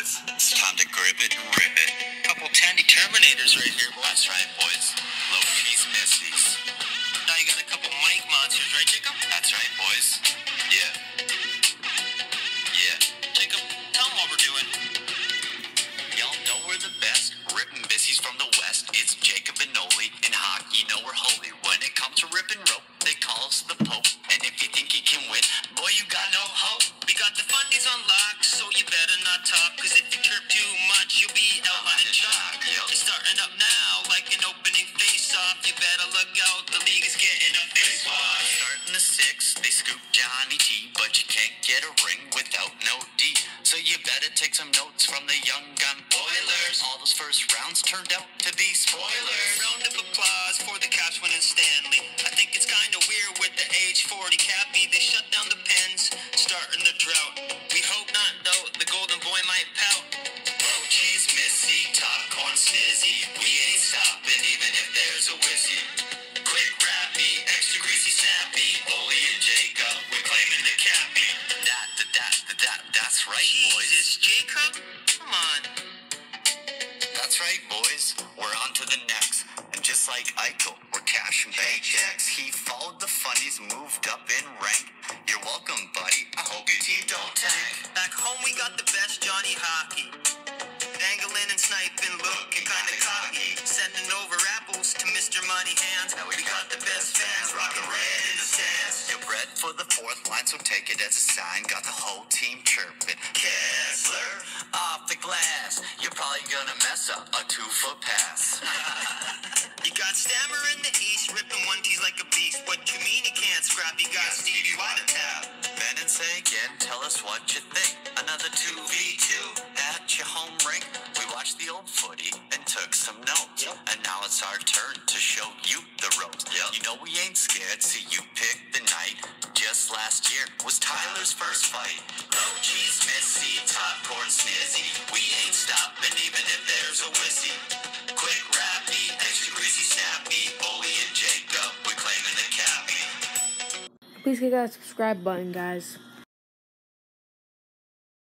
boys. It's time to grip it and rip it. Couple Tandy Terminators right here, boys. That's right, boys. Low cheese missies. Now you got a couple Mike monsters, right, Jacob? That's right, boys. You better look out, the league is getting a face wash. Starting the six, they scoop Johnny T, but you can't get a ring without no D. So you better take some notes from the young gun boilers. All those first rounds turned out to be spoilers. Round of applause for the Caps winning Stanley. I think it's kinda weird with the age 40 Cappy. They shut down the pens, starting the drought. We hope not, though. The Golden Boy might pout. Oh, Low cheese, missy, top corn snizzy. We ain't stopping that, that, that, that's right, boys. Jesus, Jacob? Come on. That's right, boys. We're on to the next. And just like Eichel, we're cashing paychecks. He followed the funnies, moved up in rank. You're welcome, buddy. I hope your team don't tank. Back home, we got the best Johnny hockey. Dangling and sniping, looking kinda cocky. Sending over apples to Mr. Money Hands. Now we got the best fans, fourth line, so take it as a sign. Got the whole team chirping. Kessler, off the glass. You're probably gonna mess up a two-foot pass. You got Stammer in the east, ripping one tees like a beast. What you mean he can't scrap? You got Stevie Wonder tap. Ben and say again, tell us what you think. Another 2v2 at your home rink. We watched the old footy took some notes. Yep. And now it's our turn to show you the ropes. You know we ain't scared, so you picked the night. Just last year was Tyler's first fight. Low cheese, missy, top corn snizzy. We ain't stopping even if there's a whizzy. Quick, rappy, extra greasy, snappy. Oli and Jacob, we're claiming the cappy. Please hit that subscribe button, guys.